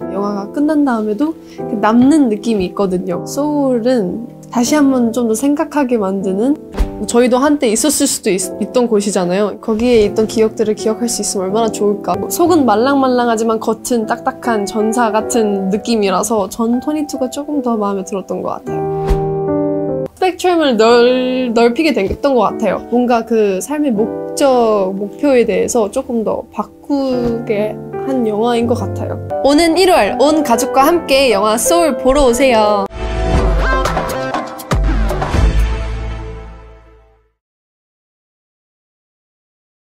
영화가 끝난 다음에도 그 남는 느낌이 있거든요. 소울은 다시 한번 좀 더 생각하게 만드는 저희도 한때 있었을 수도 있, 던 곳이잖아요. 거기에 있던 기억들을 기억할 수 있으면 얼마나 좋을까. 속은 말랑말랑하지만 겉은 딱딱한 전사 같은 느낌이라서 전 토니투가 조금 더 마음에 들었던 것 같아요. 스펙트럼을 넓, 넓히게 됐던 것 같아요. 뭔가 그 삶의 목적, 목표에 대해서 조금 더 바꾸게 한 영화인 것 같아요. 오는 1월 온 가족과 함께 영화 소울 보러 오세요.